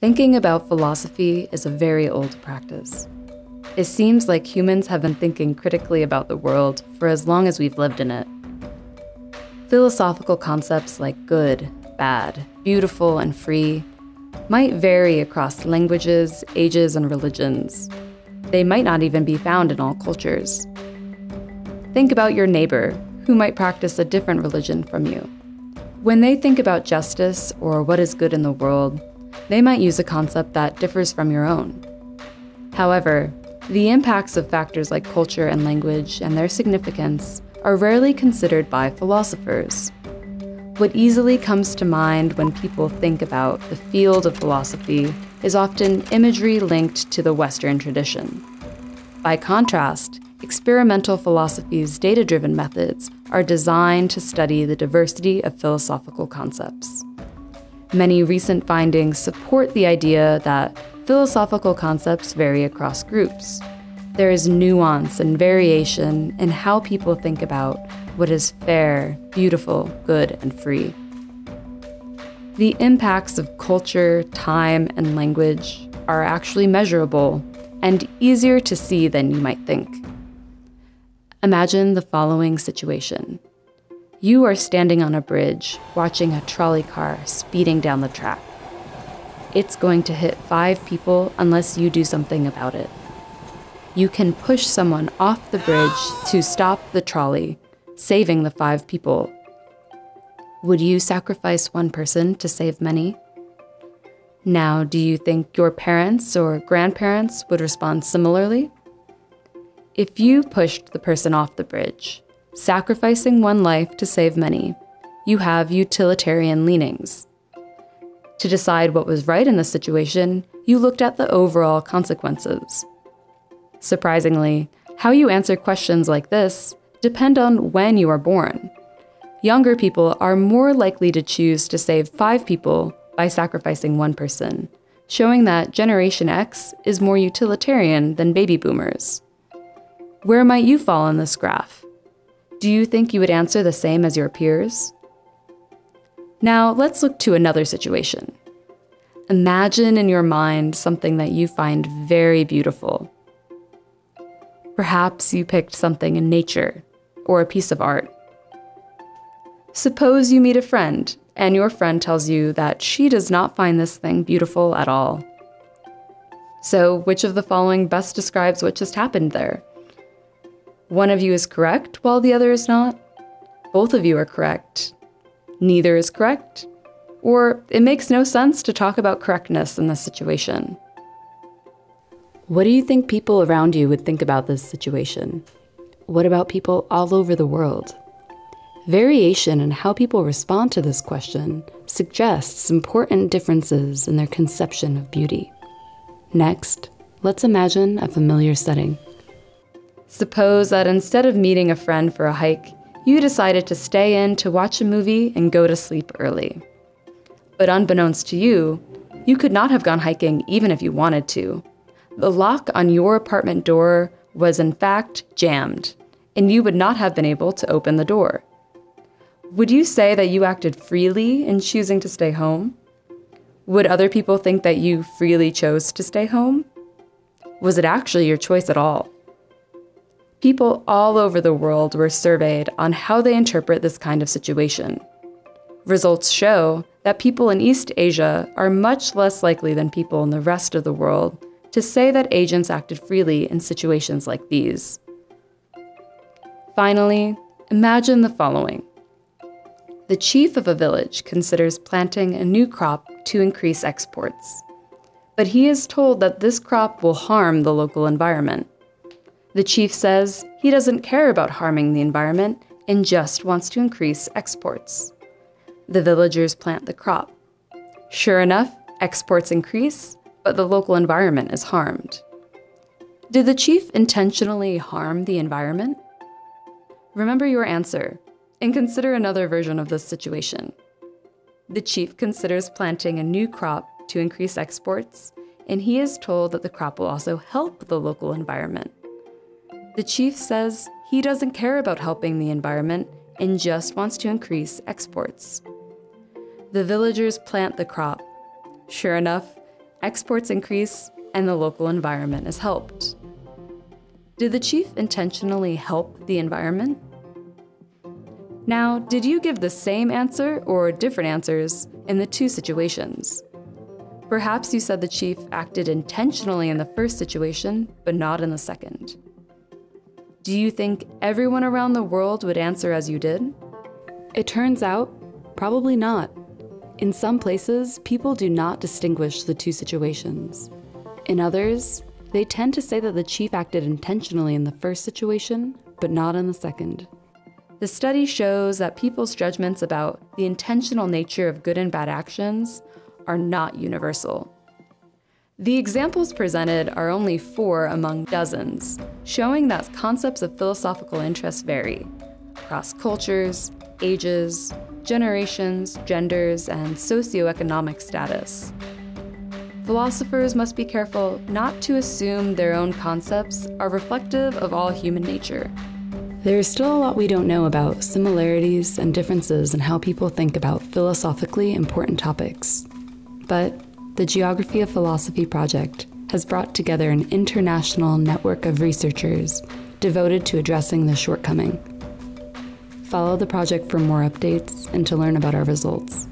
Thinking about philosophy is a very old practice. It seems like humans have been thinking critically about the world for as long as we've lived in it. Philosophical concepts like good, bad, beautiful, and free might vary across languages, ages, and religions. They might not even be found in all cultures. Think about your neighbor, who might practice a different religion from you. When they think about justice or what is good in the world, they might use a concept that differs from your own. However, the impacts of factors like culture and language and their significance are rarely considered by philosophers. What easily comes to mind when people think about the field of philosophy is often imagery linked to the Western tradition. By contrast, experimental philosophy's data driven methods are designed to study the diversity of philosophical concepts. Many recent findings support the idea that philosophical concepts vary across groups. There is nuance and variation in how people think about what is fair, beautiful, good, and free. The impacts of culture, time, and language are actually measurable and easier to see than you might think. Imagine the following situation you are standing on a bridge, watching a trolley car speeding down the track. It's going to hit five people unless you do something about it. You can push someone off the bridge to stop the trolley, saving the five people. Would you sacrifice one person to save many? Now, do you think your parents or grandparents would respond similarly? If you pushed the person off the bridge, sacrificing one life to save many, you have utilitarian leanings. To decide what was right in the situation, you looked at the overall consequences. Surprisingly, how you answer questions like this depend on when you are born. Younger people are more likely to choose to save five people by sacrificing one person, showing that Generation X is more utilitarian than baby boomers. Where might you fall on this graph? Do you think you would answer the same as your peers? Now, let's look to another situation. Imagine in your mind something that you find very beautiful. Perhaps you picked something in nature or a piece of art. Suppose you meet a friend and your friend tells you that she does not find this thing beautiful at all. So, which of the following best describes what just happened there? One of you is correct while the other is not. Both of you are correct. Neither is correct. Or it makes no sense to talk about correctness in this situation. What do you think people around you would think about this situation? What about people all over the world? Variation in how people respond to this question suggests important differences in their conception of beauty. Next, let's imagine a familiar setting. Suppose that instead of meeting a friend for a hike, you decided to stay in to watch a movie and go to sleep early. But unbeknownst to you, you could not have gone hiking even if you wanted to. The lock on your apartment door was in fact jammed, and you would not have been able to open the door. Would you say that you acted freely in choosing to stay home? Would other people think that you freely chose to stay home? Was it actually your choice at all? People all over the world were surveyed on how they interpret this kind of situation. Results show that people in East Asia are much less likely than people in the rest of the world to say that agents acted freely in situations like these. Finally, imagine the following. The chief of a village considers planting a new crop to increase exports. But he is told that this crop will harm the local environment. The chief says he doesn't care about harming the environment and just wants to increase exports. The villagers plant the crop. Sure enough, exports increase, but the local environment is harmed. Did the chief intentionally harm the environment? Remember your answer and consider another version of this situation. The chief considers planting a new crop to increase exports, and he is told that the crop will also help the local environment. The chief says he doesn't care about helping the environment and just wants to increase exports. The villagers plant the crop. Sure enough, exports increase, and the local environment is helped. Did the chief intentionally help the environment? Now, did you give the same answer or different answers in the two situations? Perhaps you said the chief acted intentionally in the first situation, but not in the second. Do you think everyone around the world would answer as you did? It turns out, probably not. In some places, people do not distinguish the two situations. In others, they tend to say that the chief acted intentionally in the first situation, but not in the second. The study shows that people's judgments about the intentional nature of good and bad actions are not universal. The examples presented are only four among dozens, showing that concepts of philosophical interest vary across cultures, ages, generations, genders, and socioeconomic status. Philosophers must be careful not to assume their own concepts are reflective of all human nature. There is still a lot we don't know about similarities and differences in how people think about philosophically important topics. But the Geography of Philosophy project has brought together an international network of researchers devoted to addressing this shortcoming. Follow the project for more updates and to learn about our results.